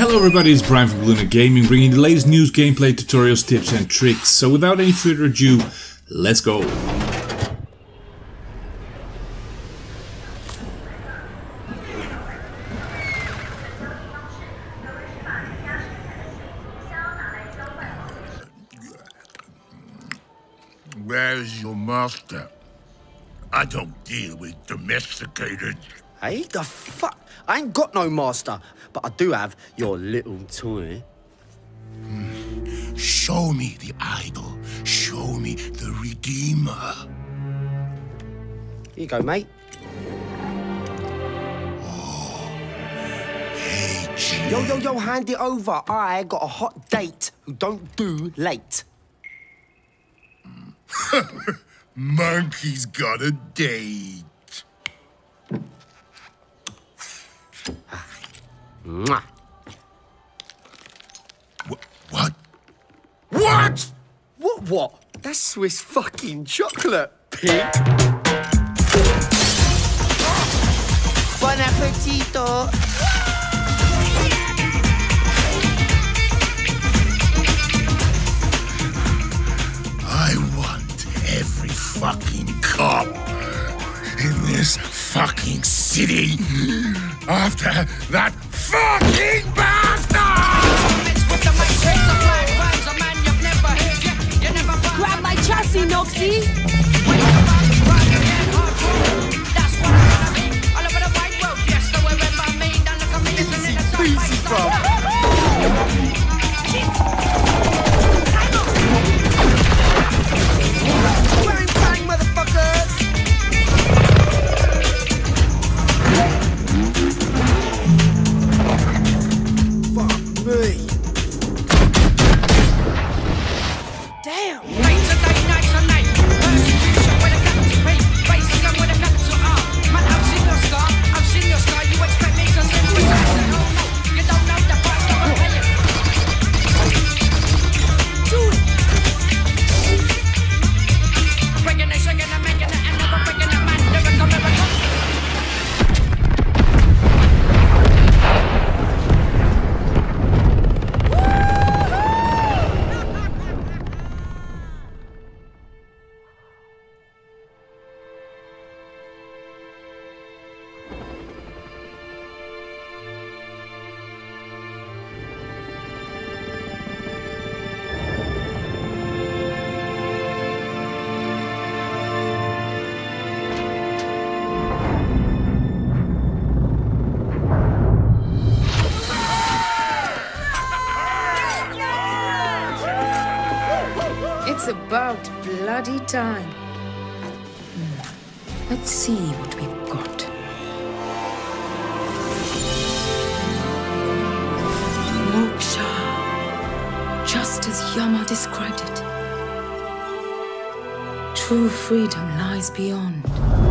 Hello everybody, it's Brian from BlueNET Gaming, bringing the latest news, gameplay, tutorials, tips and tricks. So without any further ado, let's go! Where's your master? I don't deal with domesticated. Hey, the fuck? I ain't got no master, but I do have your little toy. Hmm. Show me the idol. Show me the Redeemer. Here you go, mate. Oh. Hey, G. Yo, yo, yo, hand it over. I got a hot date who don't do late. Monkey's got a date. Mwah. Wh- what? What? What, what? That's Swiss fucking chocolate, pig. Bon appetito. I want every fucking cop in this fucking city after that fucking bastard! Damn! About bloody time. Hmm. Let's see what we've got. Moksha. Just as Yama described it. True freedom lies beyond.